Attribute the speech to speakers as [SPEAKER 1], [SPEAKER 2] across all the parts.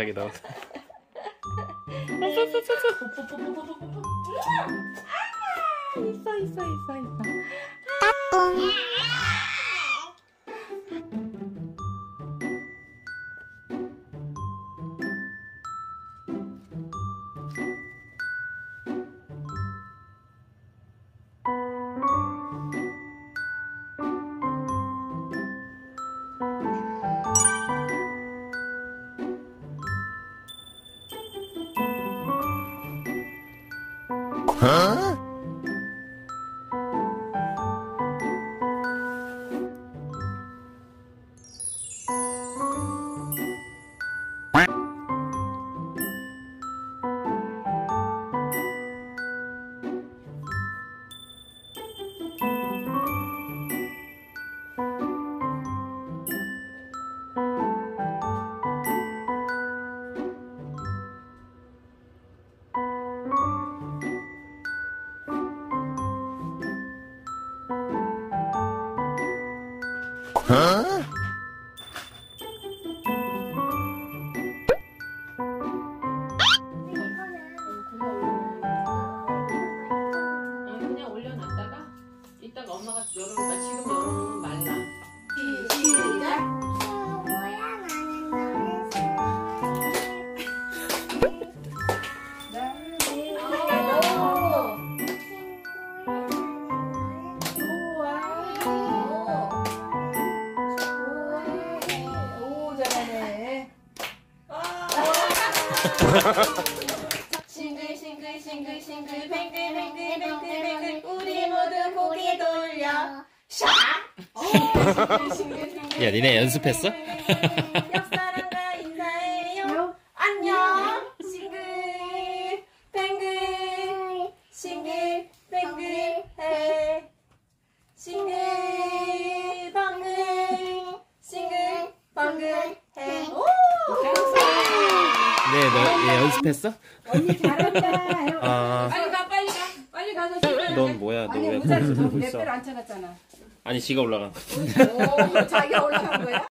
[SPEAKER 1] 자기 나왔어.
[SPEAKER 2] 있어 있어 있어 있어.
[SPEAKER 3] 어, 엄마가 열어놓을까 지금 열어놓으면 말라 시작.
[SPEAKER 2] 오 잘하네.
[SPEAKER 4] 샤
[SPEAKER 1] 야, 니네 연습했어?
[SPEAKER 4] 옆사람과 인사해요 안녕 싱글 뱅글 싱글 뱅글 해 싱글 방글 싱글 방글 해 오!
[SPEAKER 1] 네, 너얘 연습했어?
[SPEAKER 2] 언니 잘한다.
[SPEAKER 1] 아,
[SPEAKER 3] 빨리 가 빨리 가 빨리 가서
[SPEAKER 1] 넌 뭐야? 너
[SPEAKER 2] 아니
[SPEAKER 1] 왜
[SPEAKER 2] 모자
[SPEAKER 1] 거기
[SPEAKER 2] 좀
[SPEAKER 1] 들고 있어?
[SPEAKER 2] 렛배를 안 쳐놨잖아.
[SPEAKER 1] 아니, 지가 올라가.
[SPEAKER 2] 오 자기가 올라간 거야?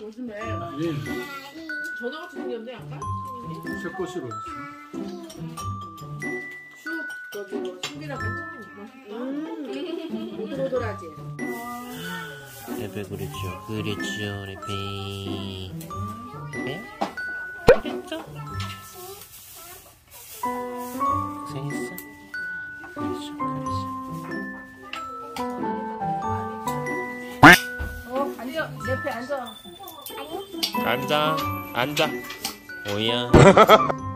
[SPEAKER 3] 요즘에
[SPEAKER 5] 예,
[SPEAKER 3] 전화가 생겼네 약간 신인이
[SPEAKER 5] 새꽃으로
[SPEAKER 3] 슈 저기 뭐 같이 맛있다
[SPEAKER 2] 음. 오돌오돌하지.
[SPEAKER 1] 레베 그랬죠. 그랬죠, 레베. 레베? 그랬죠? 고생했어. 그랬죠, 그랬죠.
[SPEAKER 2] 어 앉아 옆에 앉아.
[SPEAKER 1] 앉아, 앉아. 오야.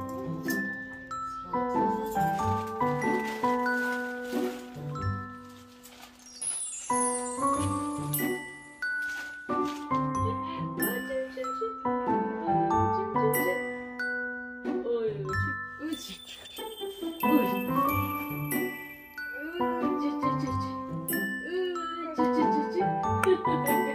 [SPEAKER 1] チチチチ